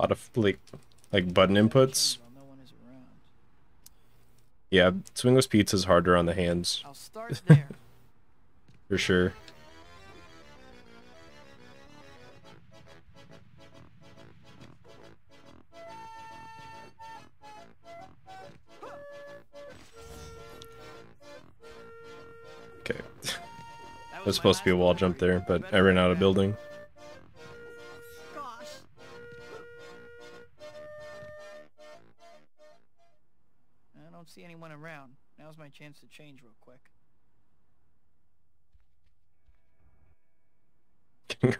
A lot of like like button inputs. While no one is. Yeah, Swingless Pizza's harder on the hands I'll start there. for sure. Okay, my supposed to be a wall jump there, but I ran out of building.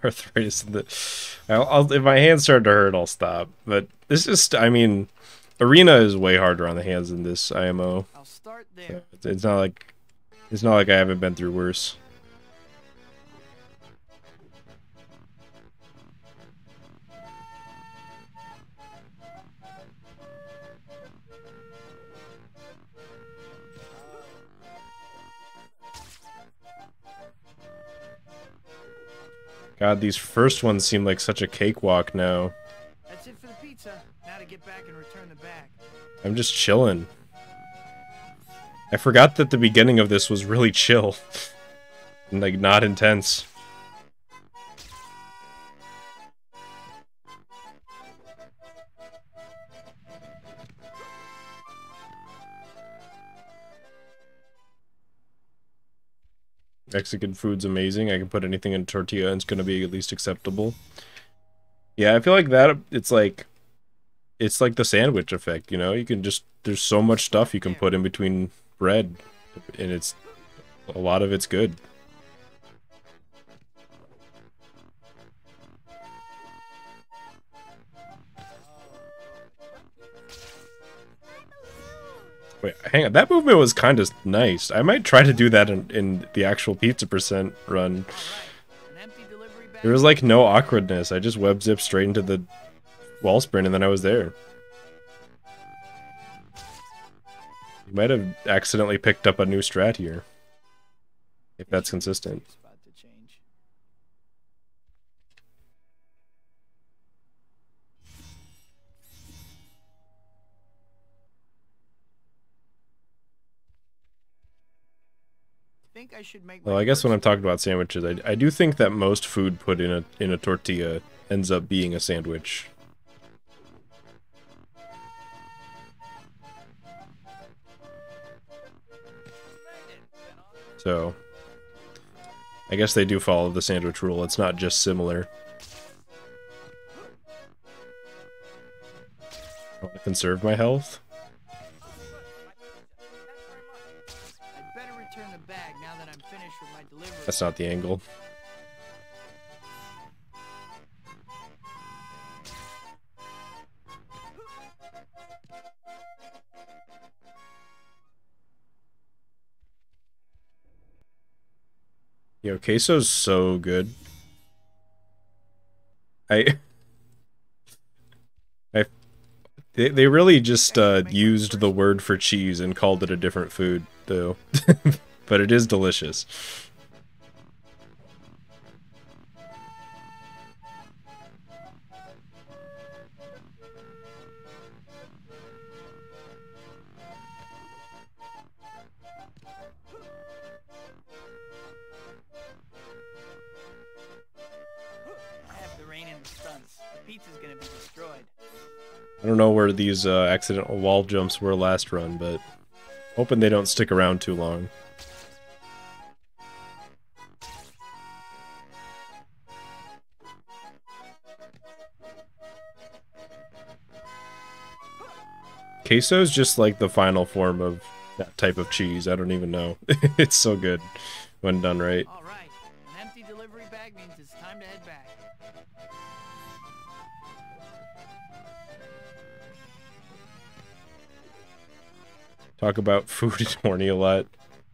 Arthritis in the. I'll, I'll, if my hands start to hurt, I'll stop. But this is, I mean, arena is way harder on the hands than this IMO. I'll start So there. it's, it's not like, it's not like I haven't been through worse. God, these first ones seem like such a cakewalk now. That's it for the pizza. Now to get back and return the bag. I'm just chilling. I forgot that the beginning of this was really chill. like not intense. Mexican food's amazing. I can put anything in tortilla and it's gonna be at least acceptable. Yeah, I feel like that it's like it's like the sandwich effect, you know? You can just there's so much stuff you can put in between bread and it's a lot of it's good. Wait, hang on. That movement was kind of nice. I might try to do that in, in the actual pizza percent run. There was like no awkwardness. I just web zipped straight into the wall sprint and then I was there. You might have accidentally picked up a new strat here. If that's consistent. Well, I guess when I'm talking about sandwiches, I, I do think that most food put in a in a tortilla ends up being a sandwich. So, I guess they do follow the sandwich rule. It's not just similar. I want to conserve my health. That's not the angle. Yo, queso's so good. I, I, they they really just uh, used the word for cheese and called it a different food, though. but it is delicious. Don't know where these uh, accidental wall jumps were last run, but hoping they don't stick around too long. Queso is just like the final form of that type of cheese. I don't even know. it's so good when done right. All right. An empty delivery bag means it's time to head back. Talk about food and horny a lot.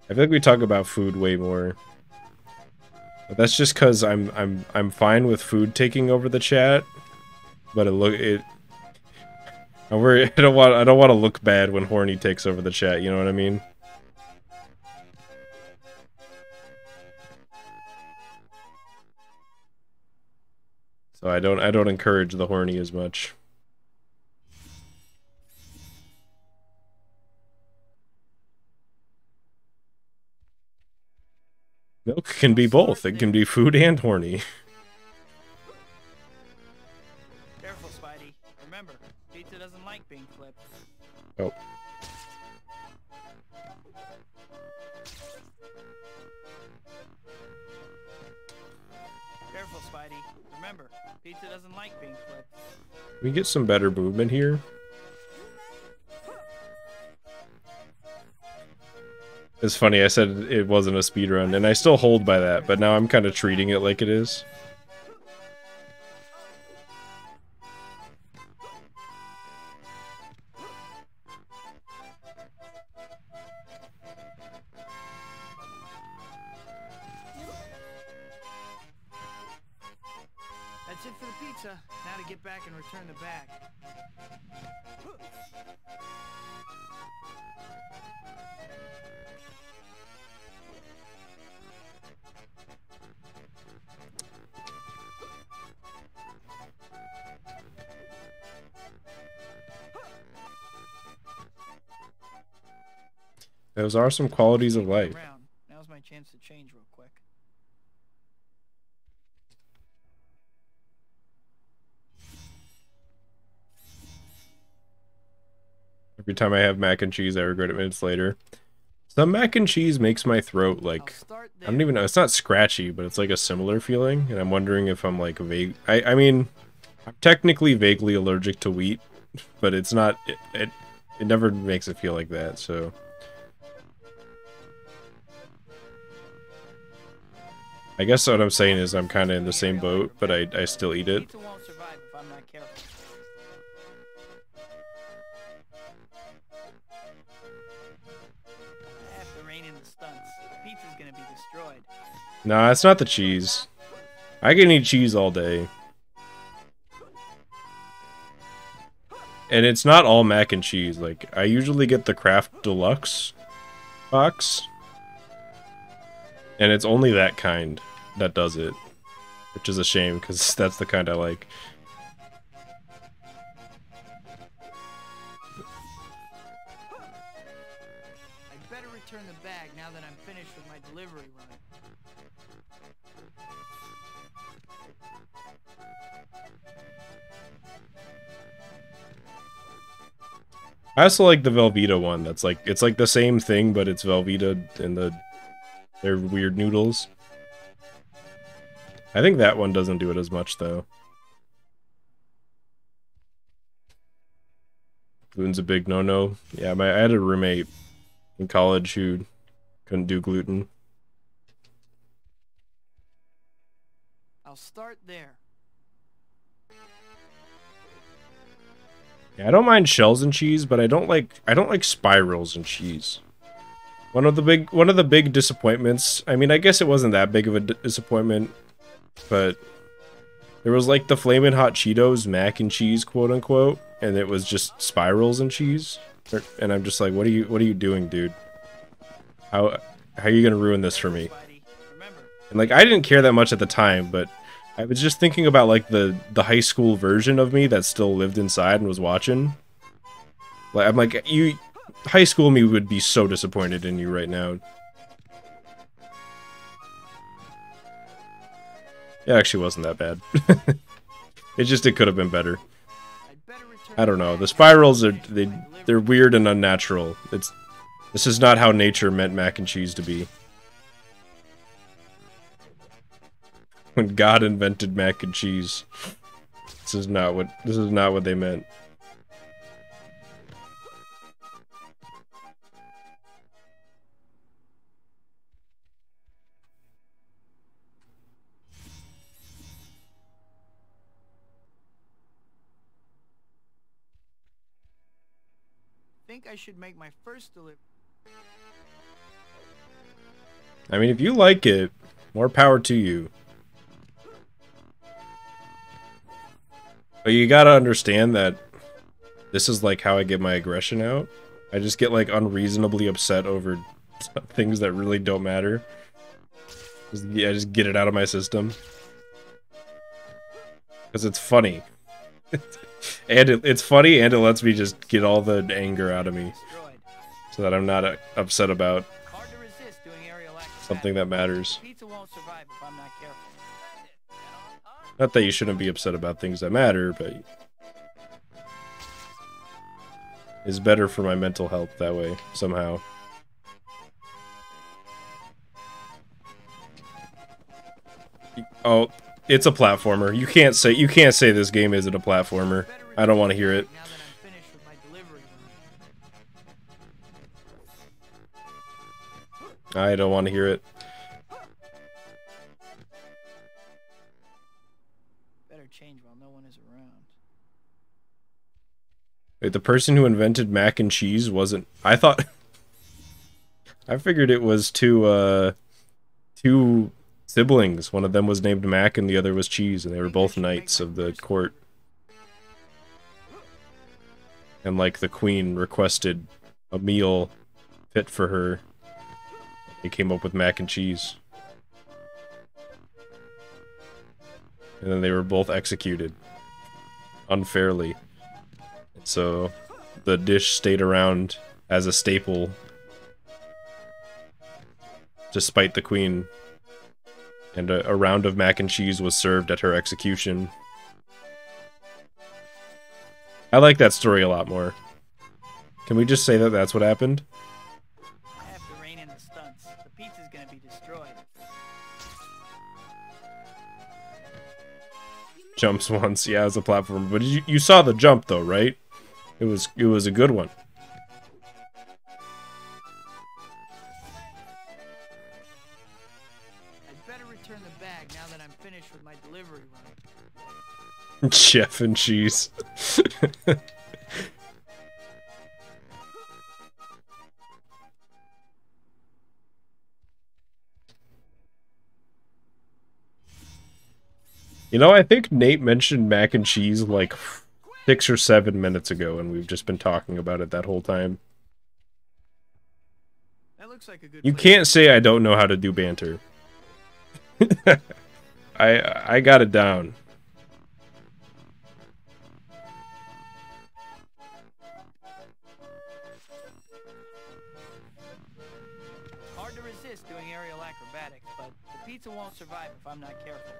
I feel like we talk about food way more. But that's just cuz I'm I'm I'm fine with food taking over the chat, but it look it I worry I don't want I don't want to look bad when horny takes over the chat, you know what I mean? So I don't I don't encourage the horny as much. Milk can be both. It can be food and horny. Careful, Spidey. Remember, pizza doesn't like being flipped. Oh. Careful, Spidey. Remember, pizza doesn't like being flipped. we get some better movement here? It's funny, I said it wasn't a speed run, and I still hold by that, but now I'm kind of treating it like it is. Those are some qualities of life. Now's my chance to change real quick. Every time I have mac and cheese, I regret it minutes later. Some mac and cheese makes my throat like I don't even know. It's not scratchy, but it's like a similar feeling, and I'm wondering if I'm like vague. I I mean, I'm technically vaguely allergic to wheat, but it's not. It it, it never makes it feel like that. So. I guess what I'm saying is I'm kind of in the same boat, but I, I still eat it. Nah, it's not the cheese. I can eat cheese all day. And it's not all mac and cheese. Like, I usually get the Kraft Deluxe box. And it's only that kind that does it. Which is a shame, because that's the kind I like. I'd better return the bag now that I'm finished with my delivery run. I also like the Velveeta one. That's like, it's like the same thing, but it's Velveeta in the, they're weird noodles. I think that one doesn't do it as much, though. Gluten's a big no-no. Yeah, my I had a roommate in college who couldn't do gluten. I'll start there. Yeah, I don't mind shells and cheese, but I don't like I don't like spirals and cheese. One of the big one of the big disappointments. I mean, I guess it wasn't that big of a disappointment, but there was like the flaming hot Cheetos mac and cheese, quote unquote, and it was just spirals and cheese. And I'm just like, what are you what are you doing, dude? How how are you gonna ruin this for me? And like I didn't care that much at the time, but I was just thinking about like the the high school version of me that still lived inside and was watching. Like I'm like you high school me would be so disappointed in you right now. It actually wasn't that bad. it just it could have been better. I don't know. The spirals are they they're weird and unnatural. It's this is not how nature meant mac and cheese to be. When God invented mac and cheese, this is not what this is not what they meant. Should make my first delivery. I mean, if you like it, more power to you. But you gotta understand that this is like how I get my aggression out. I just get like unreasonably upset over things that really don't matter. Just, yeah, I just get it out of my system. Because it's funny. and it, it's funny and it lets me just get all the anger out of me so that I'm not uh, upset about something that matters. Not that you shouldn't be upset about things that matter, but it's better for my mental health that way somehow. Oh, it's a platformer. You can't say you can't say this game isn't a platformer. I don't want to hear it. I'm finished with my delivery run. I don't want to hear it. Better change while no one is around. Wait, the person who invented mac and cheese wasn't. I thought. I figured it was two, uh, siblings. One of them was named Mac and the other was Cheese, and they were both knights of the court. And like the queen requested a meal fit for her. They came up with mac and cheese. And then they were both executed unfairly. So the dish stayed around as a staple despite the queen. And a, a round of mac and cheese was served at her execution. I like that story a lot more. Can we just say that that's what happened? I have to rein in the stunts. The pizza's gonna be destroyed. Jumps once, yeah, as a platform, but you, you saw the jump though, right? It was it was a good one. Chef and cheese. you know, I think Nate mentioned mac and cheese like six or seven minutes ago, and we've just been talking about it that whole time. That looks like a good You can't say I don't know how to do banter. I I got it down. Pizza won't survive if I'm not careful.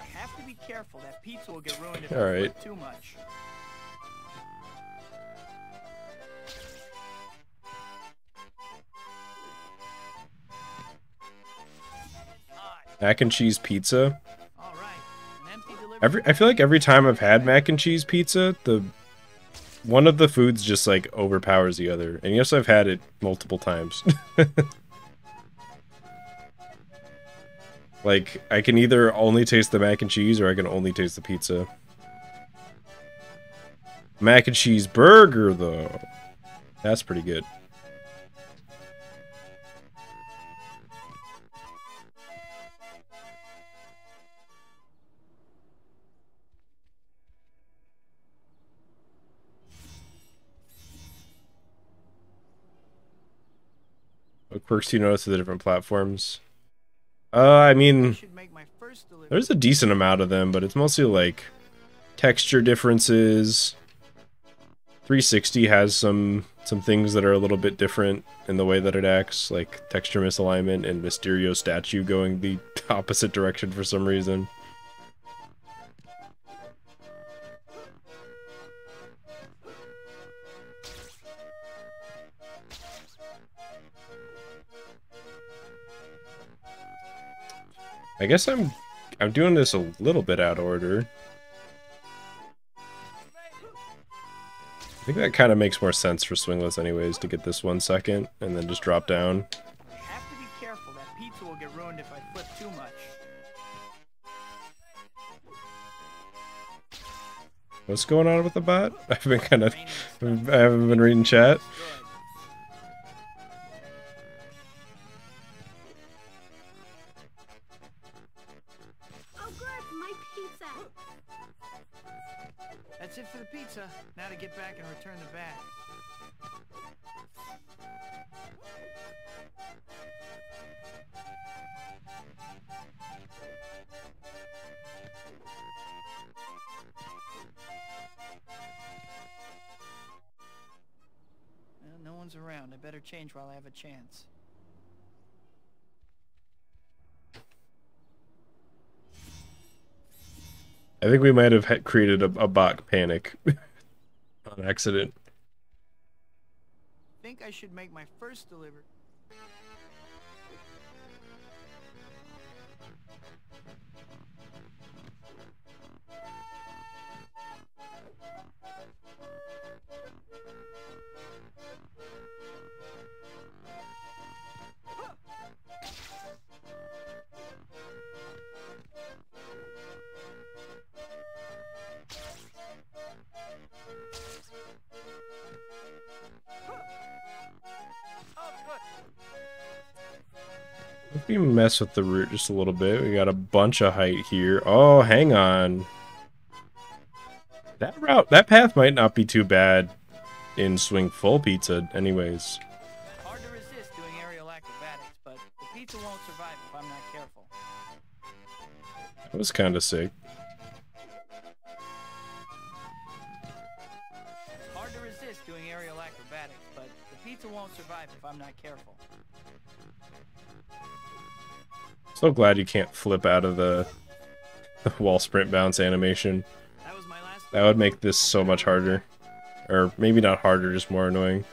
I have to be careful. That pizza will get ruined if All I right. flip too much. Mac and cheese pizza. All right. An empty delivery Every I feel like every time I've had mac and cheese pizza, the one of the foods just like overpowers the other. And yes, I've had it multiple times. like I can either only taste the mac and cheese or I can only taste the pizza. Mac and cheese burger though. That's pretty good. Quirks do you notice of the different platforms? Uh, I mean, should make my first delivery. there's a decent amount of them, but it's mostly like texture differences. 360 has some some things that are a little bit different in the way that it acts, like texture misalignment and Mysterio statue going the opposite direction for some reason. I guess I'm I'm doing this a little bit out of order. I think that kind of makes more sense for Swingless anyways, to get this one second, and then just drop down. I have to be careful. That pizza will get ruined if I flip too much. What's going on with the bot? I've been kind of... Rein in the stunts. I haven't been reading chat. No one's around. I better change while I have a chance. I think we might have created a, a bot panic on accident. Think I should make my first delivery. We mess with the route just a little bit, we got a bunch of height here. Oh, hang on. That route, that path might not be too bad in Swing Full Pizza, anyways. Hard to resist doing aerial acrobatics, but the pizza won't survive if I'm not careful. That was kind of sick. Hard to resist doing aerial acrobatics, but the pizza won't survive if I'm not careful. So glad you can't flip out of the, the wall sprint bounce animation. That would make this so much harder. Or maybe not harder, just more annoying.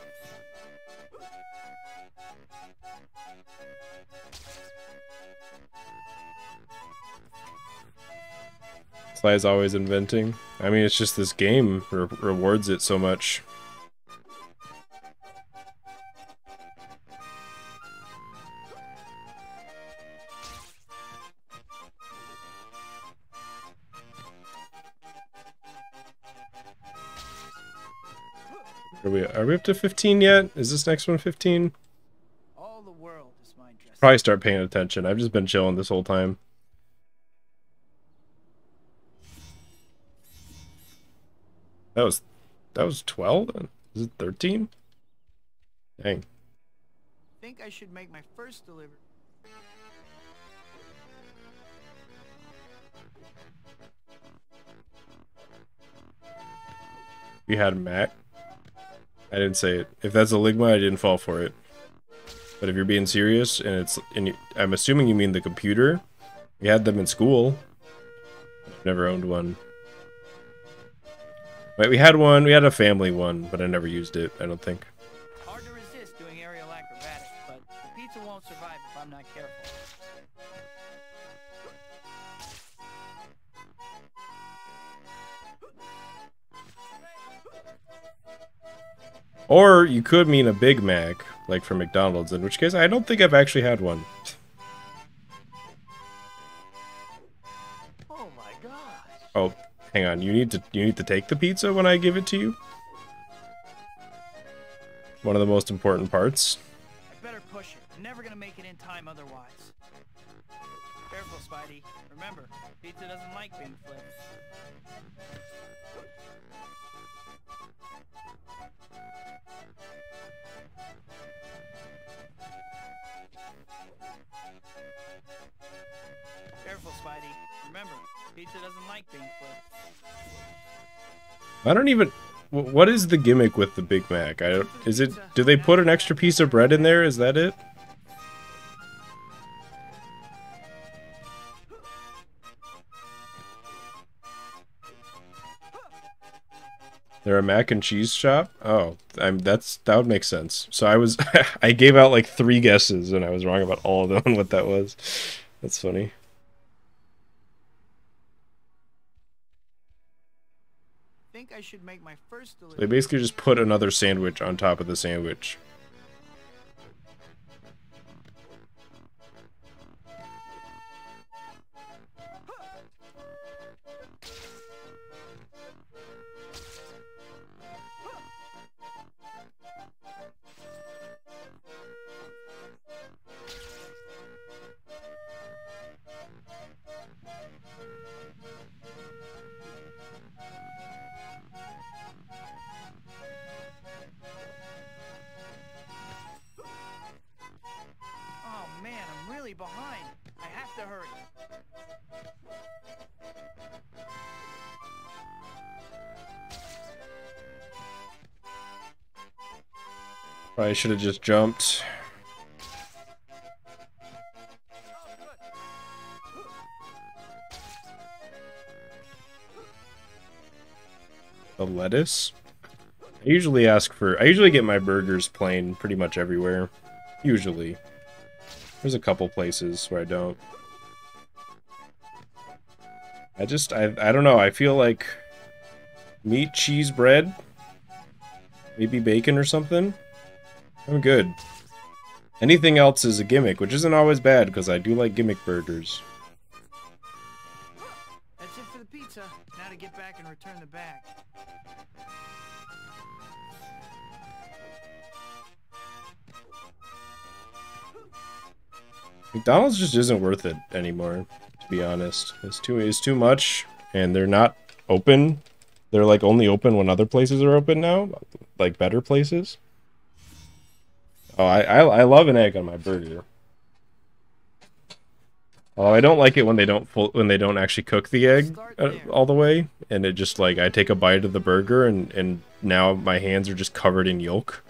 Sly's always inventing. I mean, it's just this game re rewards it so much. Are we, up to 15 yet? Is this next one 15? All the world is my dress. Probably start paying attention. I've just been chilling this whole time. That was that was 12? Is it 13? Dang. Think I should make my first delivery. You had Mac. I didn't say it. If that's a Ligma, I didn't fall for it. But if you're being serious and it's and you, I'm assuming you mean the computer. We had them in school. Never owned one. Right, we had one. We had a family one, but I never used it. I don't think. Or you could mean a Big Mac, like from McDonald's. In which case, I don't think I've actually had one. Oh my gosh. Oh, hang on. You need to you need to take the pizza when I give it to you. One of the most important parts. I better push it. I'm never gonna make it in time otherwise. Careful, Spidey. Remember, pizza doesn't like being flipped. Careful, Spidey. Remember, pizza doesn't like being flipped. I don't even. What is the gimmick with the Big Mac? I don't. Is it? Do they put an extra piece of bread in there? Is that it? They're a mac and cheese shop. Oh, I'm that's that would make sense. So I was I gave out like three guesses and I was wrong about all of them and what that was. That's funny. Think I should make my first They basically just put another sandwich on top of the sandwich. Probably should have just jumped. The lettuce? I usually ask for... I usually get my burgers plain pretty much everywhere. Usually. There's a couple places where I don't. I just... I, I don't know. I feel like... Meat, cheese, bread? Maybe bacon or something? I'm good. Anything else is a gimmick, which isn't always bad, because I do like gimmick burgers. That's it for the pizza. Now to get back and return the bag. McDonald's just isn't worth it anymore, to be honest. It's too it's too much, and they're not open. They're like only open when other places are open now, like better places. Oh, I I, I love an egg on my burger. Oh, I don't like it when they don't full, when they don't actually cook the egg uh, all the way, and it just like I take a bite of the burger and and now my hands are just covered in yolk.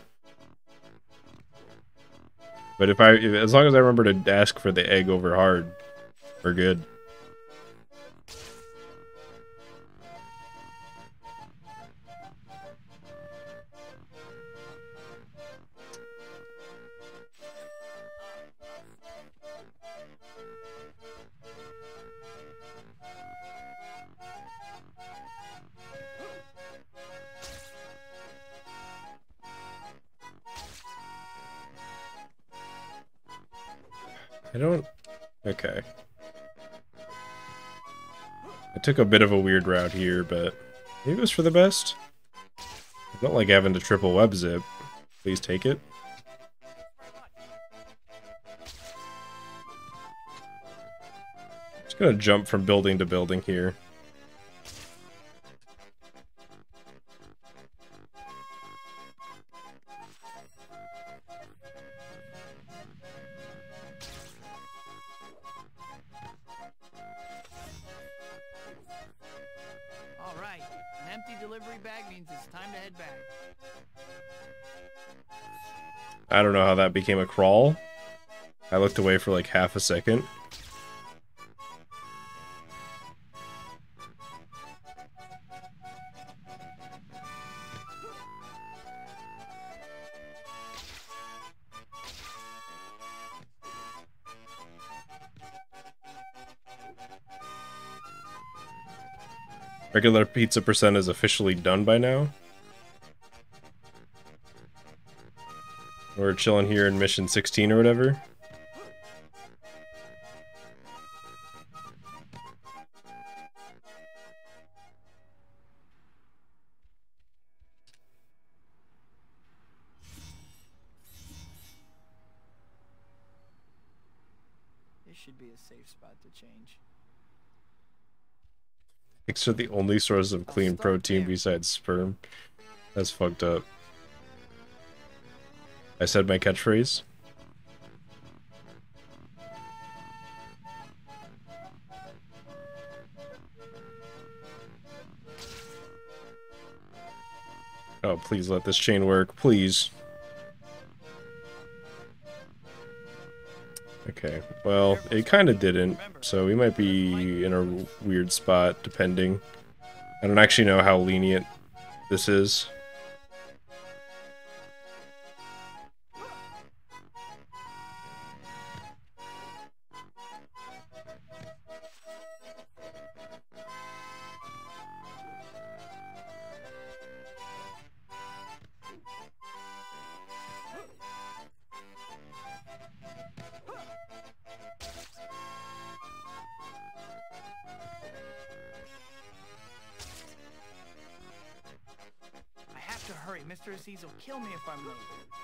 But if I, as long as I remember to ask for the egg over hard, we're good. Don't... Okay. I took a bit of a weird route here, but it was for the best. I don't like having to triple web zip. Please take it. Just gonna jump from building to building here. That became a crawl. I looked away for like half a second. Regular pizza percent is officially done by now. We're chilling here in mission 16 or whatever. This should be a safe spot to change. Eggs are the only source of clean protein besides sperm. That's fucked up. I said my catchphrase. Oh, please let this chain work, please. Okay, well, it kind of didn't, so we might be in a weird spot, depending. I don't actually know how lenient this is. Mr. Aziz will kill me if I'm late.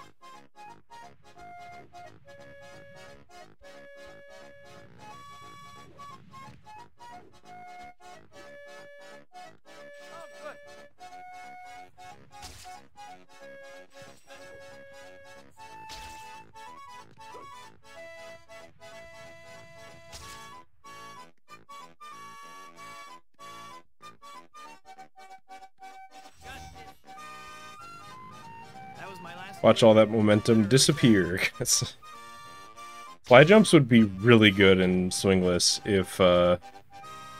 Watch all that momentum disappear. Fly jumps would be really good in swingless if uh,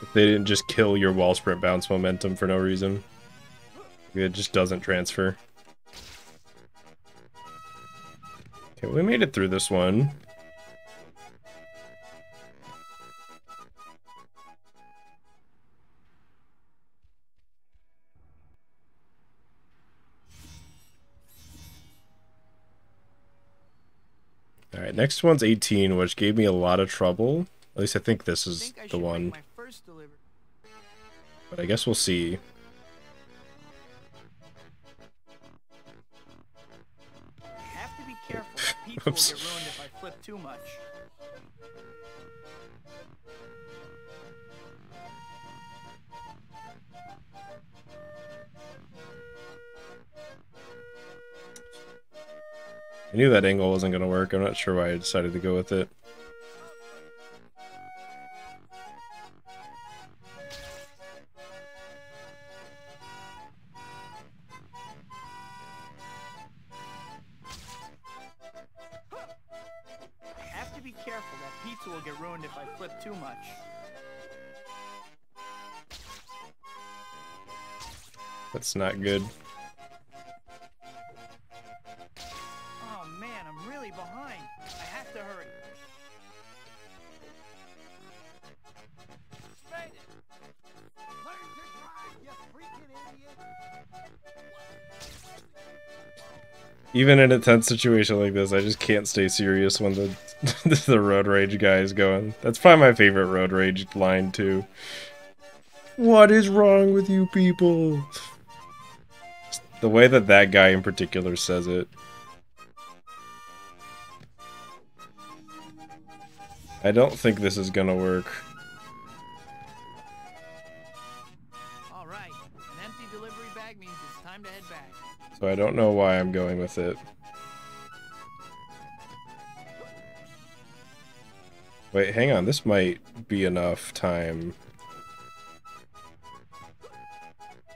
if they didn't just kill your wall sprint bounce momentum for no reason. It just doesn't transfer. Okay, we made it through this one. Next one's 18, which gave me a lot of trouble. At least I think this is think the one. my first delivery. But I guess we'll see. Have to be careful. Pizza will Oops. Knew that angle wasn't going to work. I'm not sure why I decided to go with it. Have to be Even in a tense situation like this, I just can't stay serious when the the road rage guy is going. That's probably my favorite road rage line too. What is wrong with you people? The way that that guy in particular says it. I don't think this is gonna work. So I don't know why I'm going with it. Wait, hang on. This might be enough time.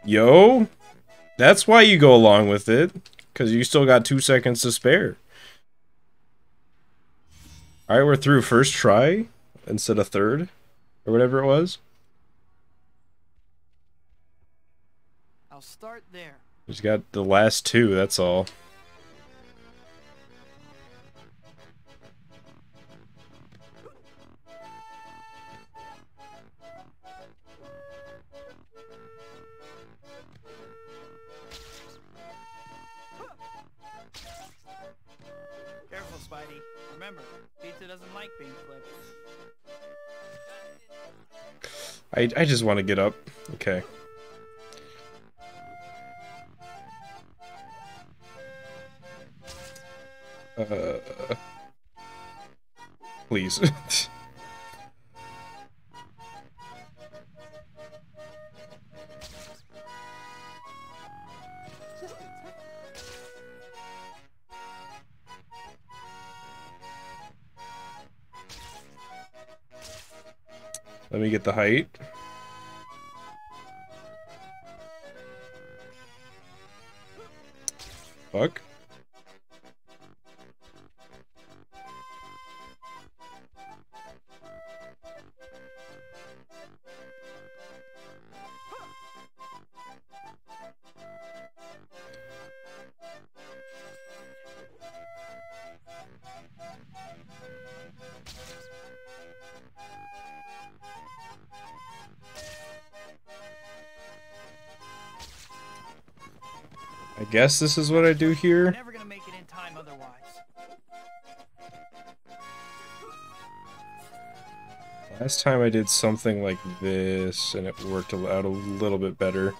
Yo? That's why you go along with it. Because you still got two seconds to spare. Alright, we're through first try instead of third. Or whatever it was. I'll start there. Just got the last two, that's all. Careful, Spidey. Remember, pizza doesn't like being flipped. I, I just want to get up. Okay. Please. Let me get the height. I guess this is what I do here. Never gonna make it in time otherwise. Last time I did something like this, and it worked out a little bit better.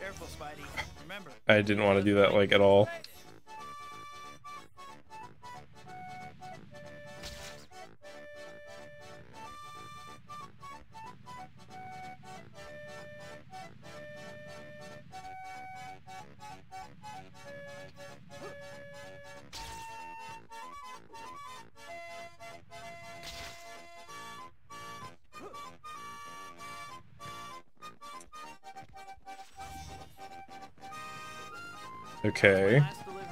Careful, Spidey. Remember. I didn't want to do that like at all. Okay. Last delivery.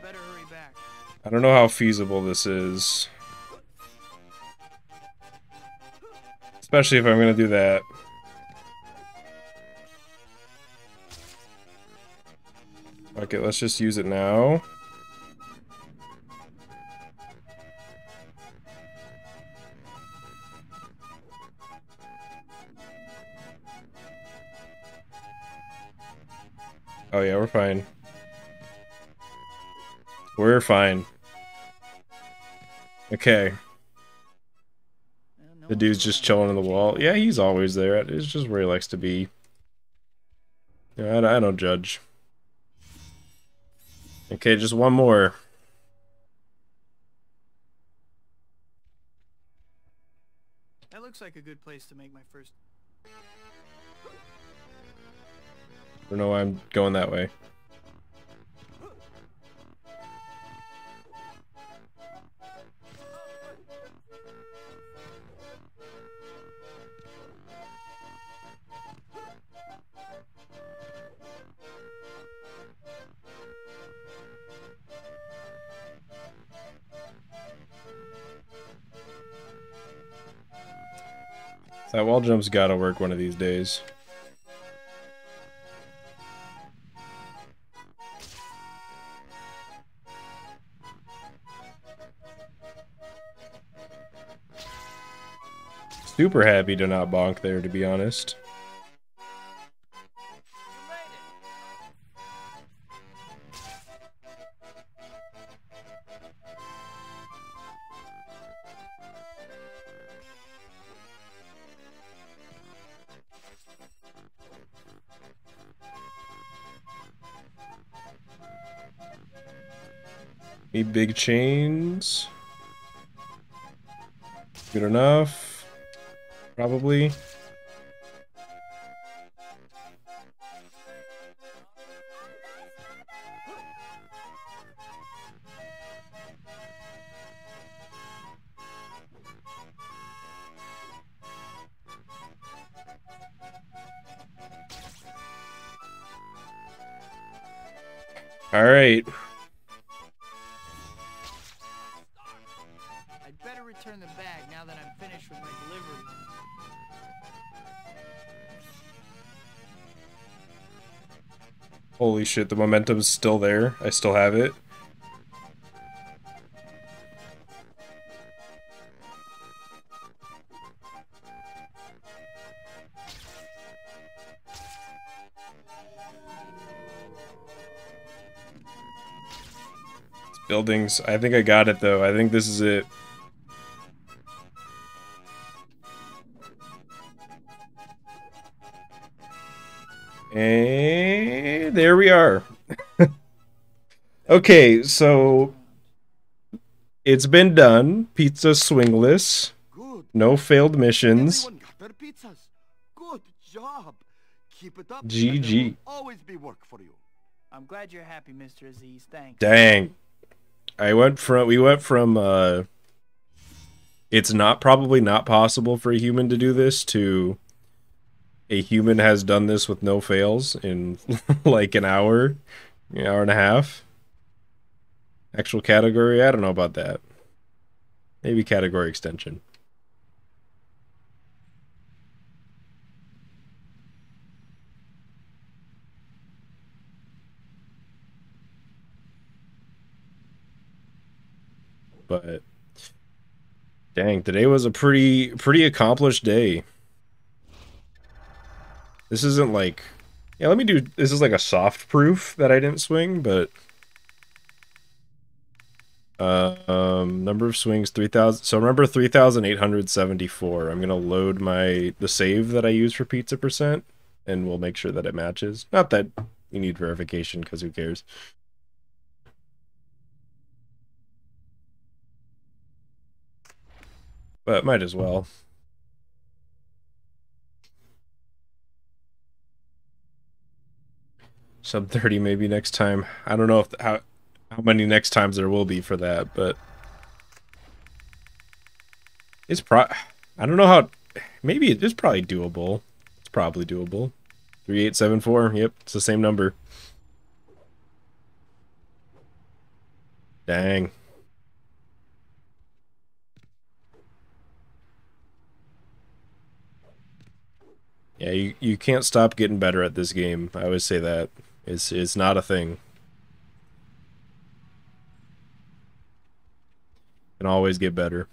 I better hurry back. I don't know how feasible this is. Especially if I'm gonna do that. Okay, let's just use it now. Fine. Okay. The dude's just chilling on the wall. Yeah, he's always there. It's just where he likes to be. Yeah, I, I don't judge. Okay, just one more. That looks like a good place to make my first. I don't know why I'm going that way. That wall jump's gotta work one of these days. Super happy to not bonk there, to be honest. Need big chains. Good enough. Probably. Shit, the momentum's still there. I still have it. It's buildings. I think I got it though. I think this is it. And there we are. okay, so it's been done. Pizza swingless. Good. No failed missions. Everyone got their pizzas. Good job. Keep it up. GG. and always be work for you. I'm glad you're happy, Mr. Aziz. Thanks. Dang. I went from we went from uh it's not probably not possible for a human to do this to a human has done this with no fails in like an hour, an hour and a half. Actual category, I don't know about that. Maybe category extension. But dang, today was a pretty pretty accomplished day. This isn't like yeah, let me do this is like a soft proof that I didn't swing, but uh, um number of swings 3000 so remember 3874 i'm gonna load my the save that i use for pizza percent and we'll make sure that it matches. Not that you need verification because who cares? But might as well sub 30 maybe next time i don't know if how how many next times there will be for that but it's pro i don't know how maybe it is probably doable it's probably doable 3874 yep it's the same number Dang. Yeah, you, you can't stop getting better at this game. I always say that. It's, it's not a thing. Can always get better.